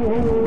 Oh.